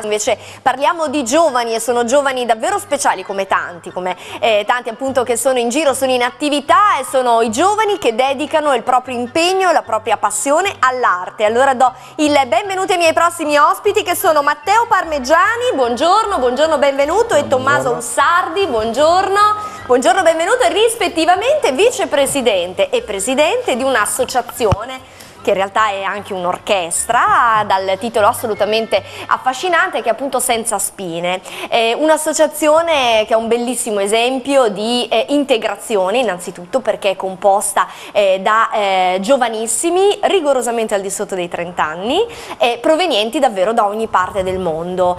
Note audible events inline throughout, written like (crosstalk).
Invece parliamo di giovani e sono giovani davvero speciali come tanti, come eh, tanti appunto che sono in giro, sono in attività e sono i giovani che dedicano il proprio impegno e la propria passione all'arte. Allora do il benvenuto ai miei prossimi ospiti che sono Matteo Parmeggiani, buongiorno, buongiorno, benvenuto, e Tommaso Ussardi, buongiorno, buongiorno, benvenuto, rispettivamente vicepresidente e presidente di un'associazione che in realtà è anche un'orchestra dal titolo assolutamente affascinante che è appunto Senza Spine. Un'associazione che è un bellissimo esempio di eh, integrazione innanzitutto perché è composta eh, da eh, giovanissimi rigorosamente al di sotto dei 30 anni provenienti davvero da ogni parte del mondo.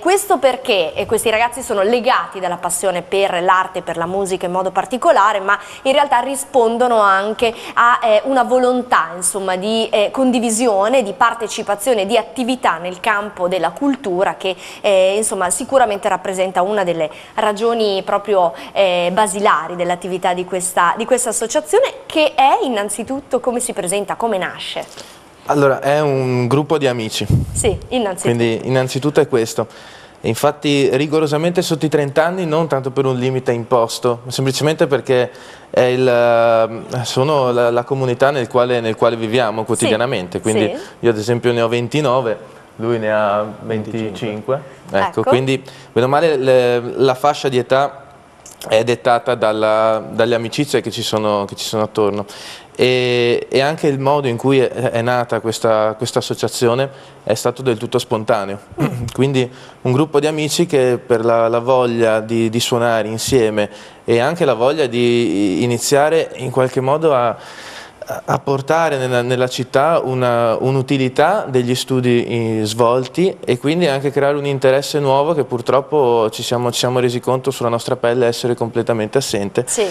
questo perché questi ragazzi sono legati dalla passione per l'arte e per la musica in modo particolare ma in realtà rispondono anche a eh, una volontà insomma di eh, condivisione, di partecipazione, di attività nel campo della cultura che eh, insomma, sicuramente rappresenta una delle ragioni proprio eh, basilari dell'attività di questa, di questa associazione che è innanzitutto come si presenta, come nasce? Allora, è un gruppo di amici. Sì, innanzitutto. Quindi innanzitutto è questo. Infatti rigorosamente sotto i 30 anni non tanto per un limite imposto, ma semplicemente perché è il, eh, sono la, la comunità nel quale, nel quale, viviamo quotidianamente. Sì, Quindi sì. io ad esempio ne ho 29, lui ne ha 25. 25. Ecco, ecco, quindi meno male le, la fascia di età è dettata dalla, dalle amicizie che ci sono, che ci sono attorno e, e, anche il modo in cui è, è nata questa, questa, associazione è stato del tutto spontaneo. (clears throat) Quindi un gruppo di amici che per la, la voglia di, di, suonare insieme e anche la voglia di iniziare in qualche modo a, a portare nella, nella città un'utilità un degli studi svolti e quindi anche creare un interesse nuovo che purtroppo ci siamo, ci siamo resi conto sulla nostra pelle essere completamente assente. Sì.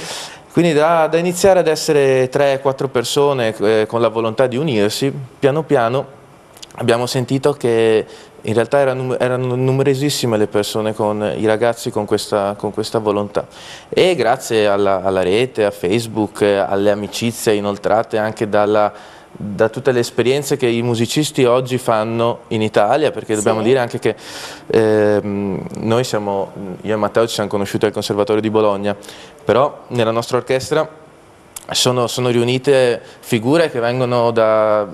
Quindi da, da, iniziare ad essere 3-4 persone eh, con la volontà di unirsi, piano piano abbiamo sentito che in realtà erano, erano numerosissime le persone, con, i ragazzi con questa, con questa volontà. E grazie alla, alla, rete, a Facebook, alle amicizie inoltrate anche dalla, da tutte le esperienze che i musicisti oggi fanno in Italia, perché dobbiamo sì. dire anche che eh, noi siamo, io e Matteo ci siamo conosciuti al Conservatorio di Bologna, però nella nostra orchestra sono, sono riunite figure che vengono da,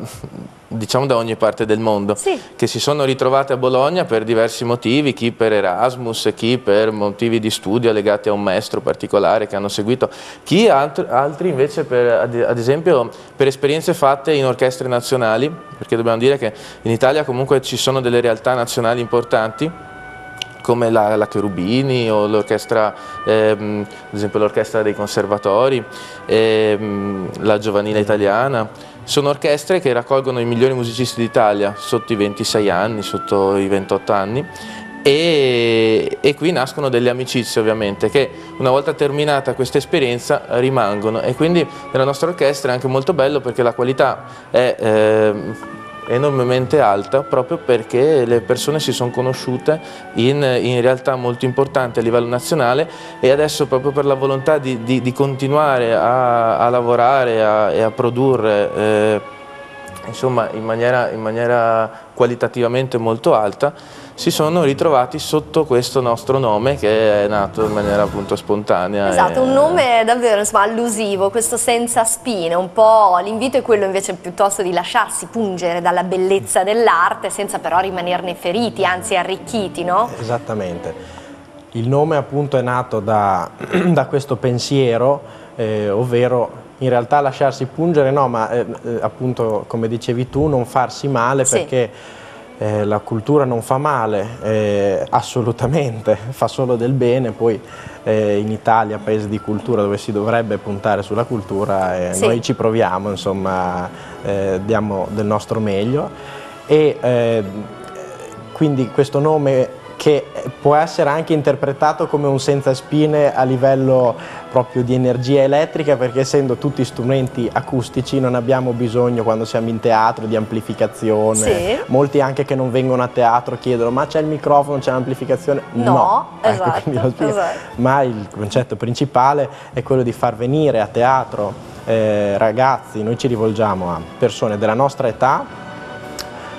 diciamo da ogni parte del mondo, sì. che si sono ritrovate a Bologna per diversi motivi, chi per Erasmus, chi per motivi di studio legati a un maestro particolare che hanno seguito, chi altri, altri invece per, ad esempio per esperienze fatte in orchestre nazionali, perché dobbiamo dire che in Italia comunque ci sono delle realtà nazionali importanti, come la, la Cherubini o l'orchestra, ehm, ad esempio l'orchestra dei conservatori, ehm, la giovanile italiana, sono orchestre che raccolgono i migliori musicisti d'Italia sotto i 26 anni, sotto i 28 anni e, e, qui nascono delle amicizie ovviamente che una volta terminata questa esperienza rimangono. E quindi nella nostra orchestra è anche molto bello perché la qualità è eh, enormemente alta proprio perché le persone si sono conosciute in, in, realtà molto importanti a livello nazionale e adesso proprio per la volontà di, di, di continuare a, a lavorare a, e a produrre eh, insomma in maniera, in maniera qualitativamente molto alta si sono ritrovati sotto questo nostro nome che è nato in maniera appunto spontanea. Esatto, e... un nome davvero insomma, allusivo, questo senza spine, un po' l'invito è quello invece piuttosto di lasciarsi pungere dalla bellezza dell'arte senza però rimanerne feriti, anzi arricchiti, no? Esattamente. Il nome appunto è nato da, (clears throat) da questo pensiero, eh, ovvero in realtà lasciarsi pungere no, ma eh, eh appunto come dicevi tu non farsi male sì. perché eh, la cultura non fa male, eh, assolutamente, (laughs) fa solo del bene, poi eh, in Italia, paese di cultura dove si dovrebbe puntare sulla cultura, eh, sì. noi ci proviamo, insomma, eh, diamo del nostro meglio e eh, quindi questo nome che può essere anche interpretato come un senza spine a livello proprio di energia elettrica perché essendo tutti strumenti acustici non abbiamo bisogno quando siamo in teatro di amplificazione. Sì. Molti anche che non vengono a teatro chiedono ma c'è il microfono, c'è l'amplificazione? No, no. Ecco, esatto, esatto. ma il concetto principale è quello di far venire a teatro eh, ragazzi, noi ci rivolgiamo a persone della nostra età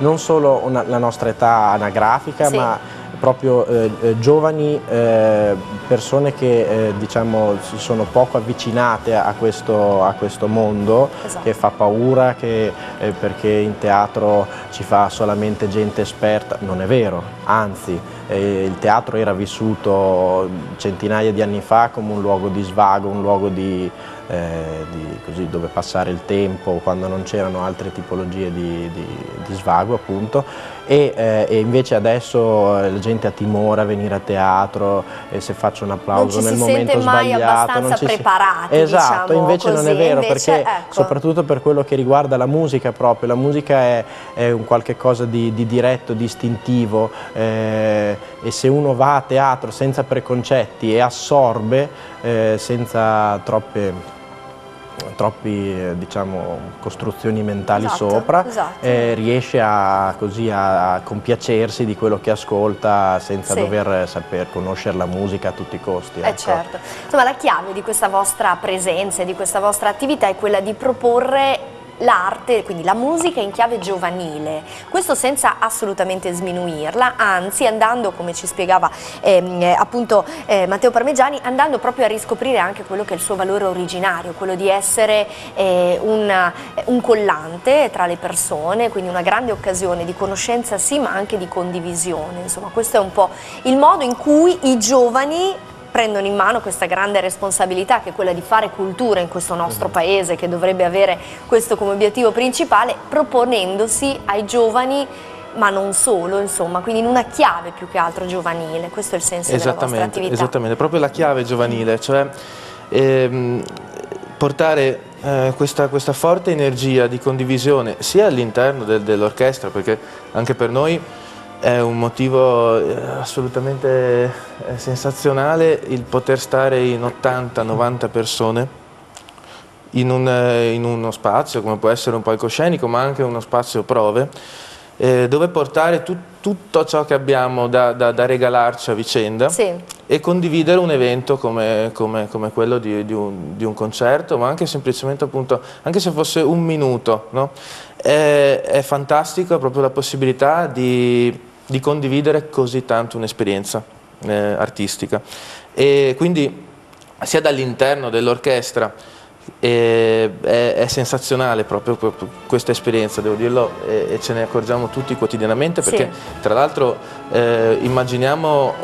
non solo una, la nostra età anagrafica, sì. ma proprio eh, eh, giovani eh, persone che eh, diciamo, si sono poco avvicinate a questo, a questo mondo esatto. che fa paura che, eh, perché in teatro ci fa solamente gente esperta, non è vero, anzi eh, il teatro era vissuto centinaia di anni fa come un luogo di svago, un luogo di, eh, di, così, dove passare il tempo quando non c'erano altre tipologie di, di, di svago appunto e, eh, e, invece adesso eh, la gente ha timore a venire a teatro e se faccio un applauso nel momento sbagliato non ci si preparati esatto diciamo invece così. non è vero invece, perché ecco. soprattutto per quello che riguarda la musica proprio la musica è, è un qualche cosa di, di diretto distintivo eh, e se uno va a teatro senza preconcetti e assorbe eh, senza troppe troppi diciamo, costruzioni mentali esatto, sopra, esatto. Eh, riesce a, così, a, compiacersi di quello che ascolta senza sì. dover saper conoscere la musica a tutti i costi. Eh ecco. certo. Insomma la chiave di questa vostra presenza e di questa vostra attività è quella di proporre l'arte, quindi la musica in chiave giovanile, questo senza assolutamente sminuirla, anzi andando, come ci spiegava ehm, appunto eh, Matteo Parmigiani, andando proprio a riscoprire anche quello che è il suo valore originario, quello di essere eh, un, un collante tra le persone, quindi una grande occasione di conoscenza sì ma anche di condivisione, insomma questo è un po' il modo in cui i giovani prendono in mano questa grande responsabilità che è quella di fare cultura in questo nostro mm. paese che dovrebbe avere questo come obiettivo principale proponendosi ai giovani ma non solo, insomma, quindi in una chiave più che altro giovanile, questo è il senso della vostra attività. Esattamente, proprio la chiave giovanile, cioè ehm, portare eh, questa, questa, forte energia di condivisione sia all'interno del, dell'orchestra, perché anche per noi è un motivo eh, assolutamente eh, sensazionale il poter stare in 80-90 persone in, un, eh, in, uno spazio come può essere un palcoscenico ma anche uno spazio prove eh, dove portare tu, tutto ciò che abbiamo da, da, da regalarci a vicenda sì. e condividere un evento come, come, come quello di, di, un, di, un, concerto ma anche semplicemente appunto anche se fosse un minuto no? è, è fantastico proprio la possibilità di di condividere così tanto un'esperienza eh, artistica. E quindi sia dall'interno dell'orchestra è, è, sensazionale proprio questa esperienza, devo dirlo, e, e, ce ne accorgiamo tutti quotidianamente perché sì. tra l'altro eh, immaginiamo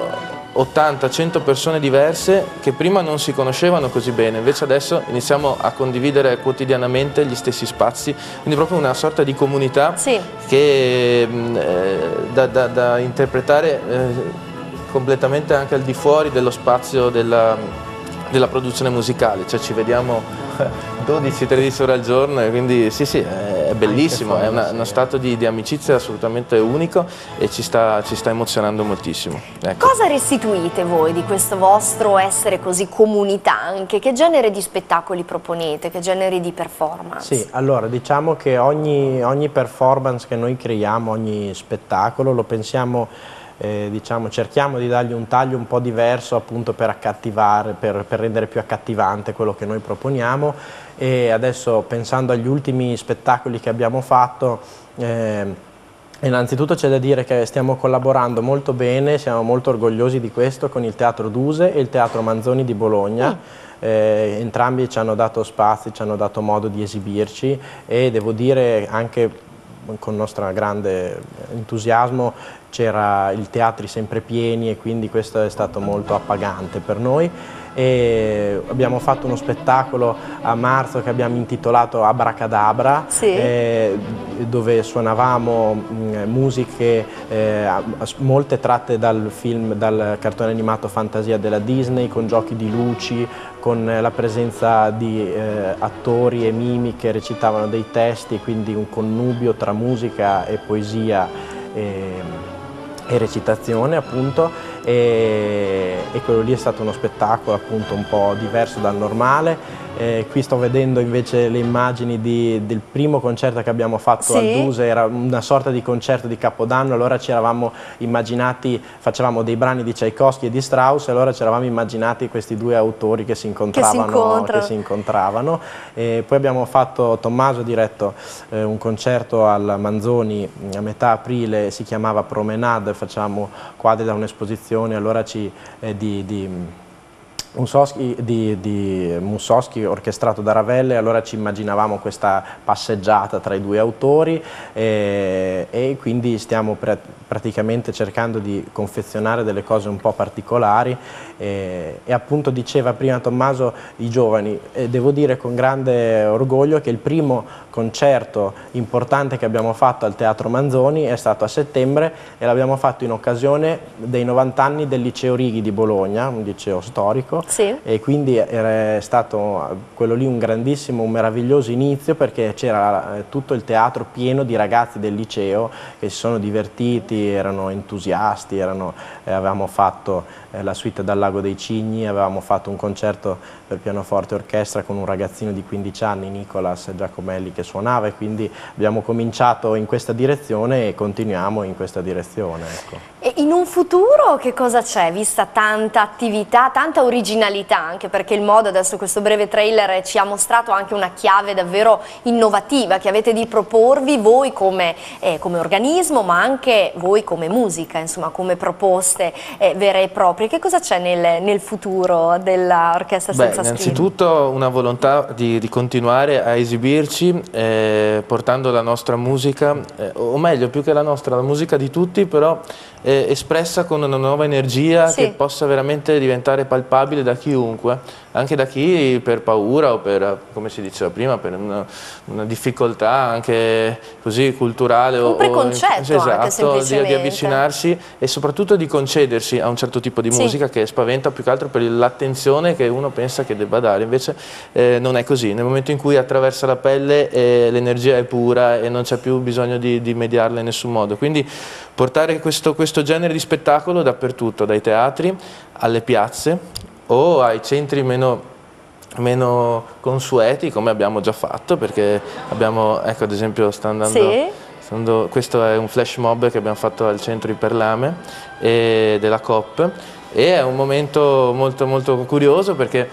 80-100 persone diverse che prima non si conoscevano così bene, invece adesso iniziamo a condividere quotidianamente gli stessi spazi, quindi proprio una sorta di comunità sì. che mm, eh, da, da, da, interpretare eh, completamente anche al di fuori dello spazio della, della produzione musicale, cioè ci vediamo (laughs) 12-13 ore al giorno e quindi sì sì è bellissimo, è una, uno stato di, di, amicizia assolutamente unico e ci sta, ci sta emozionando moltissimo. Ecco. Cosa restituite voi di questo vostro essere così comunità anche? Che genere di spettacoli proponete? Che generi di performance? Sì, allora diciamo che ogni, ogni performance che noi creiamo, ogni spettacolo lo pensiamo eh, diciamo, cerchiamo di dargli un taglio un po' diverso appunto per accattivare, per, per, rendere più accattivante quello che noi proponiamo e adesso pensando agli ultimi spettacoli che abbiamo fatto eh, Innanzitutto c'è da dire che stiamo collaborando molto bene, siamo molto orgogliosi di questo con il Teatro Duse e il Teatro Manzoni di Bologna. Mm. Eh, entrambi ci hanno dato spazi, ci hanno dato modo di esibirci e devo dire anche con nostro grande entusiasmo c'era i teatri sempre pieni e quindi questo è stato molto appagante per noi e abbiamo fatto uno spettacolo a marzo che abbiamo intitolato Abracadabra sì. eh, dove suonavamo mh, musiche eh, molte tratte dal film, dal cartone animato Fantasia della Disney con giochi di luci, con la presenza di eh, attori e mimi che recitavano dei testi, quindi un connubio tra musica e poesia e, e recitazione appunto e, e quello lì è stato uno spettacolo appunto un po' diverso dal normale eh, qui sto vedendo invece le immagini di, del primo concerto che abbiamo fatto sì. al Duse, era una sorta di concerto di Capodanno, allora ci eravamo immaginati, facevamo dei brani di Tchaikovsky e di Strauss, e allora ci eravamo immaginati questi due autori che si incontravano. Che si, incontravano. E poi abbiamo fatto, Tommaso ha diretto eh, un concerto al Manzoni a metà aprile, si chiamava Promenade, facciamo quadri da un'esposizione, allora ci, eh, di, di Musoschi, di, di Mussoschi orchestrato da Ravelli, allora ci immaginavamo questa passeggiata tra i due autori e, eh, e quindi stiamo pr praticamente cercando di confezionare delle cose un po' particolari e, e appunto diceva prima Tommaso i giovani, e devo dire con grande orgoglio che il primo concerto importante che abbiamo fatto al Teatro Manzoni è stato a settembre e l'abbiamo fatto in occasione dei 90 anni del liceo Righi di Bologna, un liceo storico sì. e quindi era stato quello lì un grandissimo, un meraviglioso inizio perché c'era eh, tutto il teatro pieno di ragazzi del liceo che si sono divertiti, erano entusiasti, erano, eh, avevamo fatto eh, la suite dal Lago dei Cigni, avevamo fatto un concerto per pianoforte e orchestra con un ragazzino di 15 anni, Nicolas Giacomelli, che suonava e quindi abbiamo cominciato in questa direzione e continuiamo in questa direzione. Ecco. E in un futuro che cosa c'è, vista tanta attività, tanta originalità, anche perché il modo, adesso questo breve trailer ci ha mostrato anche una chiave davvero innovativa che avete di proporvi voi come, eh, come organismo, ma anche voi come musica, insomma come proposte eh, vere e proprie. Che cosa c'è nel, nel, futuro dell'Orchestra Senza Beh, Innanzitutto una volontà di, di continuare a esibirci eh, portando la nostra musica, eh, o meglio più che la nostra, la musica di tutti, però eh, espressa con una nuova energia sì. che possa veramente diventare palpabile da chiunque, anche da chi per paura o per, come si diceva prima, per una, una difficoltà anche così culturale un o, preconcetto o, esatto, di, di, avvicinarsi e soprattutto di concedersi a un certo tipo di sì. musica che spaventa più che altro per l'attenzione che uno pensa che debba dare, invece eh, non è così, nel momento in cui attraversa la pelle eh, l'energia è pura e non c'è più bisogno di, di mediarla in nessun modo, quindi portare questo, questo genere di spettacolo dappertutto, dai teatri alle piazze o ai centri meno meno consueti come abbiamo già fatto perché abbiamo, ecco ad esempio sta andando, sì. sta andando questo è un flash mob che abbiamo fatto al centro di Perlame e della COP e è un momento molto molto curioso perché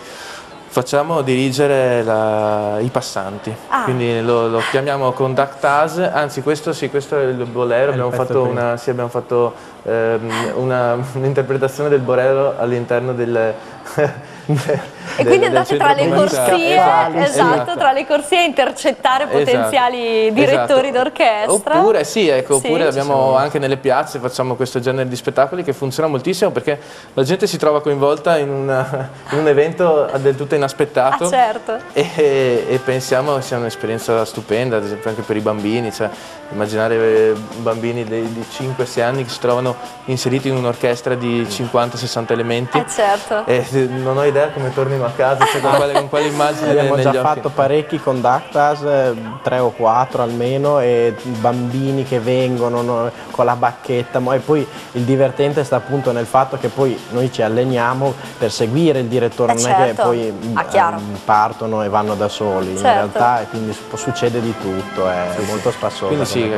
facciamo dirigere la, i passanti, ah. quindi lo, lo, chiamiamo conduct us, anzi questo sì, questo è il bolero, è abbiamo, il fatto una, sì, abbiamo, fatto ehm, (laughs) un'interpretazione del bolero all'interno del... (laughs) E quindi andate tra le corsie, esatto, esatto, tra le corsie a intercettare esatto, potenziali direttori esatto. d'orchestra. Oppure sì, ecco, sì. oppure abbiamo anche nelle piazze, facciamo questo genere di spettacoli che funziona moltissimo perché la gente si trova coinvolta in, una, in un evento del tutto inaspettato ah, certo. e, e, pensiamo sia un'esperienza stupenda, ad esempio anche per i bambini, cioè immaginare bambini di, di 5-6 anni che si trovano inseriti in un'orchestra di 50-60 elementi. Eh certo. E non ho idea come tornino a casa, cioè con, quale, con quale immagine Abbiamo già occhi. fatto parecchi conductas, eh, tre o quattro almeno, e bambini che vengono no, con la bacchetta, e poi il divertente sta appunto nel fatto che poi noi ci alleniamo per seguire il direttore, eh non certo. è che poi ah, partono e vanno da soli, certo. in realtà e quindi succede di tutto, è sì, molto spassoso. Quindi sì,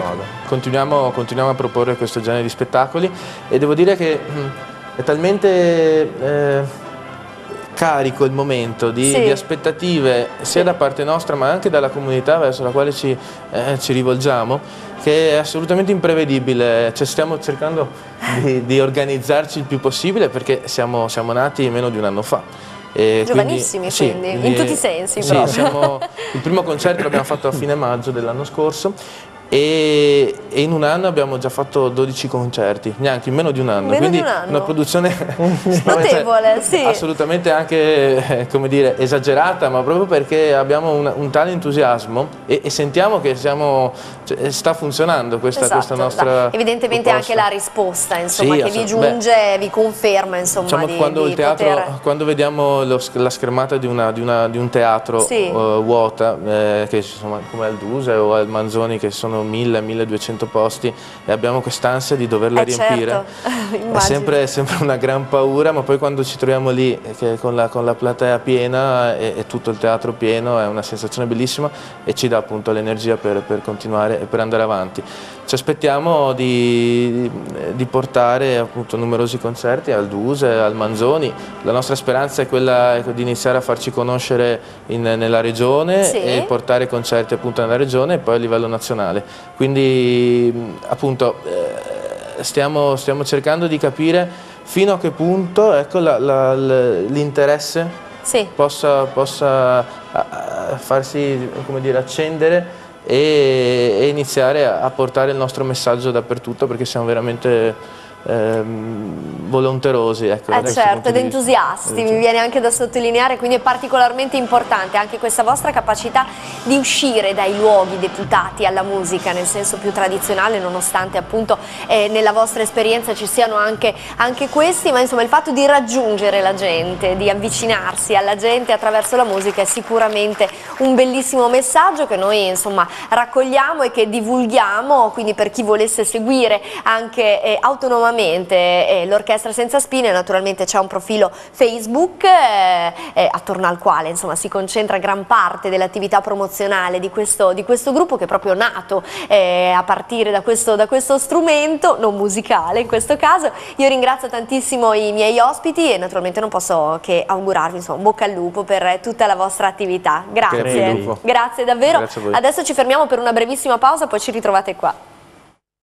continuiamo, continuiamo, a proporre questo genere di spettacoli e devo dire che mm, è talmente... Eh, carico il momento di, sì. di aspettative sia sì. da parte nostra ma anche dalla comunità verso la quale ci, eh, ci rivolgiamo che è assolutamente imprevedibile, cioè, stiamo cercando di, di, organizzarci il più possibile perché siamo, siamo nati meno di un anno fa. E Giovanissimi quindi, quindi, in tutti i sensi. Sì, siamo, (laughs) il primo concerto l'abbiamo fatto a fine maggio dell'anno scorso e, e, in un anno abbiamo già fatto 12 concerti, neanche in meno di un anno, meno quindi un anno. una produzione (laughs) (laughs) notevole, sì. assolutamente anche come dire, esagerata, ma proprio perché abbiamo un, un tale entusiasmo e, e, sentiamo che siamo, cioè, sta funzionando questa, esatto, questa nostra Evidentemente proposta. anche la risposta insomma, sì, che vi giunge, beh, vi conferma insomma, diciamo, di, quando, di teatro, poter... quando vediamo lo, la schermata di, una, di, una, di un teatro sì. uh, vuota, eh, che, insomma, come al Duse o al Manzoni che sono sono 1000-1200 posti e abbiamo quest'ansia di doverla eh riempire. Certo. (laughs) è, sempre, è, sempre, una gran paura, ma poi quando ci troviamo lì con la, con la platea piena e, e, tutto il teatro pieno è una sensazione bellissima e ci dà appunto l'energia per, per continuare e per andare avanti. Ci aspettiamo di, di portare appunto numerosi concerti al Duse, al Manzoni. La nostra speranza è quella di iniziare a farci conoscere in, nella regione sì. e portare concerti appunto nella regione e poi a livello nazionale. Quindi appunto eh, stiamo, stiamo cercando di capire fino a che punto ecco, l'interesse sì. possa, possa farsi dire, accendere e, e iniziare a, a portare il nostro messaggio dappertutto perché siamo veramente ehm, volonterosi. Ecco, eh certo, ed entusiasti, mi viene anche da sottolineare, quindi è particolarmente importante anche questa vostra capacità di uscire dai luoghi deputati alla musica nel senso più tradizionale, nonostante appunto eh, nella vostra esperienza ci siano anche, anche questi, ma insomma il fatto di raggiungere la gente, di avvicinarsi alla gente attraverso la musica è sicuramente un bellissimo messaggio che noi insomma raccogliamo e che divulghiamo, quindi per chi volesse seguire anche eh, autonomamente sicuramente eh, l'Orchestra Senza Spine, naturalmente c'è un profilo Facebook eh, eh, attorno al quale insomma, si concentra gran parte dell'attività promozionale di questo, di questo, gruppo che è proprio nato eh, a partire da questo, da questo strumento, non musicale in questo caso. Io ringrazio tantissimo i miei ospiti e naturalmente non posso che augurarvi insomma, bocca al lupo per tutta la vostra attività. Grazie, grazie davvero. Grazie Adesso ci fermiamo per una brevissima pausa, poi ci ritrovate qua.